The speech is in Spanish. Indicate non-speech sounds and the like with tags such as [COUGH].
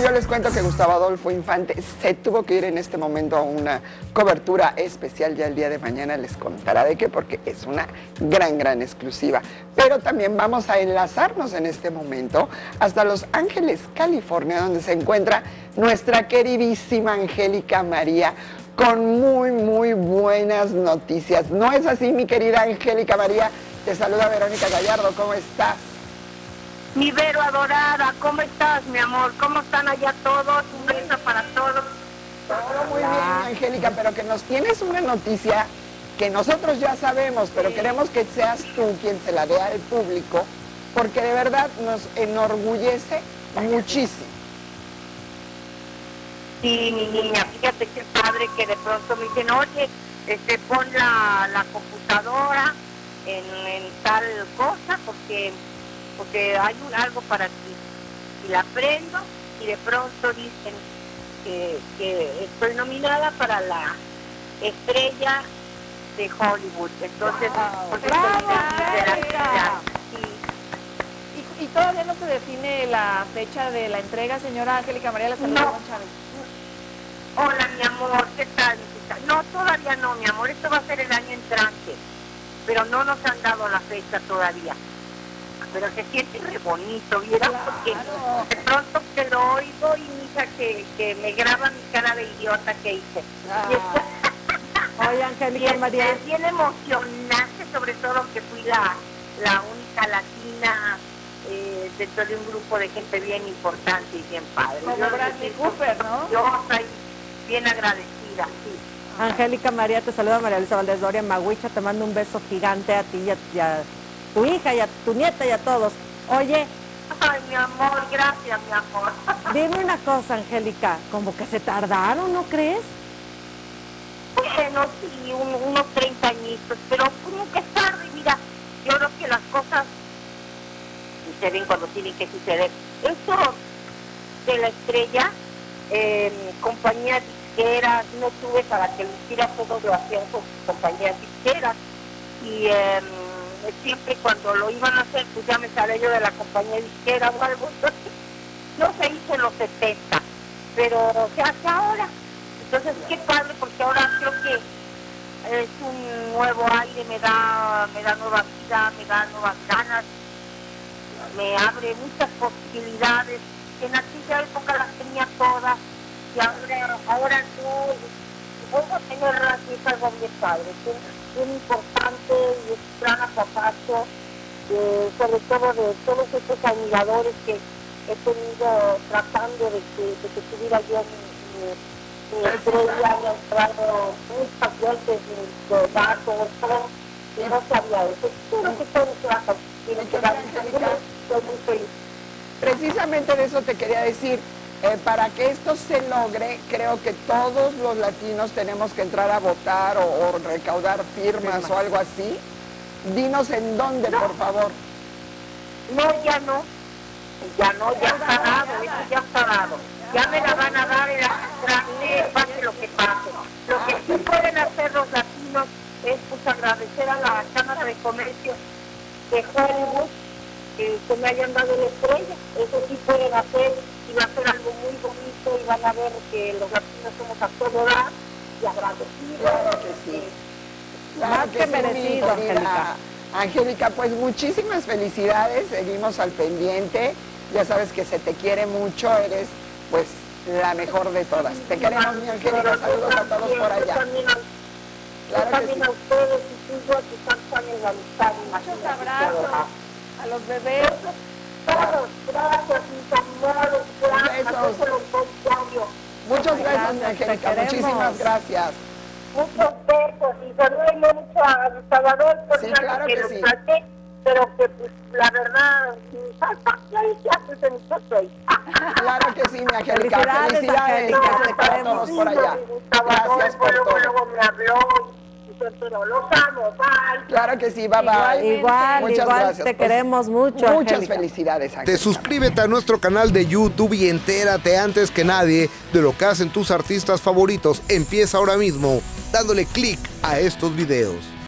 yo les cuento que Gustavo Adolfo Infante se tuvo que ir en este momento a una cobertura especial. Ya el día de mañana les contará de qué, porque es una gran, gran exclusiva. Pero también vamos a enlazarnos en este momento hasta Los Ángeles, California, donde se encuentra nuestra queridísima Angélica María con muy, muy buenas noticias. ¿No es así, mi querida Angélica María? Te saluda Verónica Gallardo, ¿cómo estás? Mi Vero adorada, ¿cómo estás, mi amor? ¿Cómo están allá todos? Un beso para todos. Todo muy bien, Angélica, pero que nos tienes una noticia que nosotros ya sabemos, pero queremos que seas tú quien se la dé al público, porque de verdad nos enorgullece muchísimo. Sí, mi niña, fíjate qué padre que de pronto me dicen, oye, este, pon la, computadora en, en tal cosa, porque porque hay un, algo para ti. Y la prendo y de pronto dicen que, estoy nominada para la estrella de Hollywood. Entonces, pues, ¿Y, todavía no se define la fecha de la entrega, señora Angélica María La Salud no. Hola, mi amor, ¿qué tal? No, todavía no, mi amor, esto va a ser el año entrante, pero no nos han dado la fecha todavía pero se siente re bonito, ¿vieron? Porque de pronto te lo oigo y mi hija que, que me graba mi cara de idiota que hice. Ah. Oye, Angélica María. Es bien emocionante, sobre todo que fui la, la única latina eh, dentro de un grupo de gente bien importante y bien padre. Como Bradley Cooper, ¿no? Yo estoy bien agradecida, sí. Angélica María, te saluda María Luisa Valdés Doria Maguicha, te mando un beso gigante a ti y a tu hija y a tu nieta y a todos. Oye. Ay, mi amor, gracias, mi amor. [LAUGHS] Dime una cosa, Angélica, como que se tardaron, ¿no crees? Bueno, sí, unos 30 añitos, pero como que tarde, mira, yo creo que las cosas suceden cuando tienen que suceder. Eso de la estrella, eh, compañías disqueras, no tuve para que lo hiciera todo lo hacían con compañías disqueras. Y eh, siempre cuando lo iban a hacer, pues ya me sale yo de la compañía disquera o algo. [LAUGHS] no se hizo en los 70, pero se hace ahora. Entonces, qué padre, porque ahora creo que es un nuevo aire, me da, me da nueva vida, me da nuevas ganas, me abre muchas posibilidades. En aquella época las tenía todas y ahora, ahora no. Vuelvo a tener es algo bien padre importante es un gran apapacho, sobre todo de todos estos admiradores que he tenido tratando de que, de que tuviera yo mi, mi, estrella, me han traído muchas veces mis datos, todo, y no sabía eso. Espero que todo se va a tiene que dar estoy muy feliz. Precisamente de eso te quería decir. Eh, para que esto se logre, creo que todos los latinos tenemos que entrar a votar o, recaudar firmas, o algo así. Dinos en dónde, por favor. No, ya no. Ya no, ya está dado, eso ya está dado. Ya me la van a dar en la pase lo que pase. Lo que sí pueden hacer los latinos es pues agradecer a la Cámara de Comercio de Hollywood que, que me hayan dado la estrella. Eso sí pueden hacer y va a ser algo muy bonito y van a ver que los latinos somos a todo dar y agradecidos. Claro que sí. Más que, merecido, Angélica. Angélica, pues muchísimas felicidades, seguimos al pendiente. Ya sabes que se te quiere mucho, eres pues la mejor de todas. Te queremos, mi Angélica, saludos a todos por allá. Claro también sí. a ustedes años de amistad. Muchos abrazos a los bebés. Todos, gracias, mis amores, gracias. Muchas gracias, Angélica, muchísimas gracias. Muchos y saludos mucho a Salvador por sí, claro que, sí. Traté, pero que pues, la verdad, [LAUGHS] Claro que sí, mi Angélica. Felicidades, Felicidades por allá. Gracias por todo. Luego me habló pero los amo, bye. Claro que sí, bye bye. Igual, Muchas igual gracias. te queremos mucho. Muchas felicidades. Te suscríbete a nuestro canal de YouTube y entérate antes que nadie de lo que hacen tus artistas favoritos. Empieza ahora mismo dándole clic a estos videos.